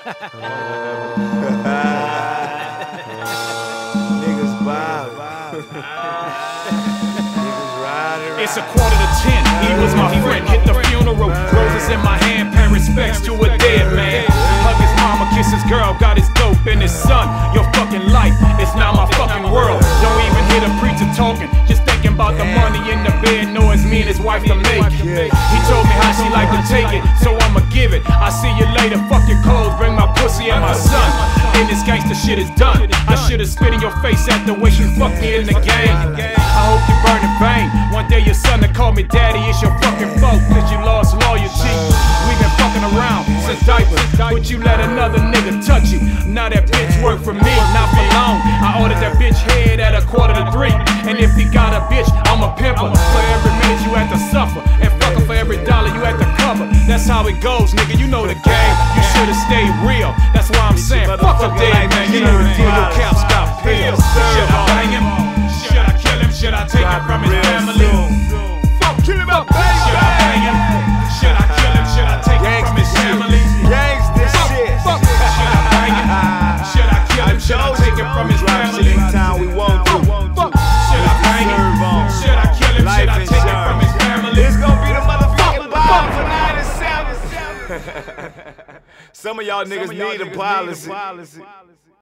Niggas It's a quarter to ten. He was my friend. Hit the funeral. Roses in my hand. Pay respects to a dead man. Hug his mama, kiss his girl. Got his dope and his son. Your fucking life is now my fucking world. Don't even hear the preacher talking. Just thinking about the money in the bed. Know it's me and his wife to make. He told me how she like to Bring my pussy and my son. And this gangster shit is done. I should've spit in your face at the way you fucked me in the game. I hope you burn in vain. One day your son to call me daddy, it's your fucking fault, cause you lost loyalty. We been fucking around since diapers, but you let another nigga touch you. Now that bitch work for me, not for long. I ordered that bitch head at a quarter to three. And if he got a bitch, I'm a pimper. For every minute you had to suffer, and for every dollar you had to cover. That's how it goes, nigga. You know the game. You should've stayed real. That's why I'm saying, fuck a dead man. You know the deal. Your caps got pills. Should I bang him? Should I kill him? Should I take it from his family? Fuck, kill him up, baby. Should I bang him? Should I kill him? Should I take it from his family? Gangsta shit. Fuck, should I bang him? Should I kill him? Should I take it from his 97. Some of y'all niggas need a policy.